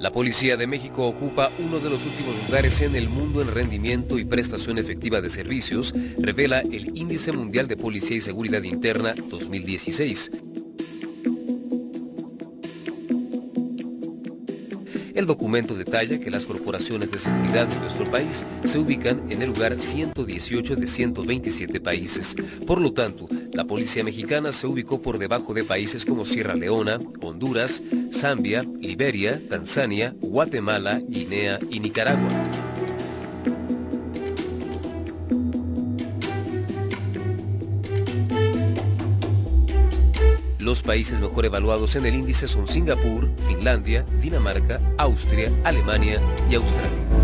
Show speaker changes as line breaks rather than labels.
La Policía de México ocupa uno de los últimos lugares en el mundo en rendimiento y prestación efectiva de servicios, revela el Índice Mundial de Policía y Seguridad Interna 2016. El documento detalla que las corporaciones de seguridad de nuestro país se ubican en el lugar 118 de 127 países. Por lo tanto, la policía mexicana se ubicó por debajo de países como Sierra Leona, Honduras, Zambia, Liberia, Tanzania, Guatemala, Guinea y Nicaragua. Los países mejor evaluados en el índice son Singapur, Finlandia, Dinamarca, Austria, Alemania y Australia.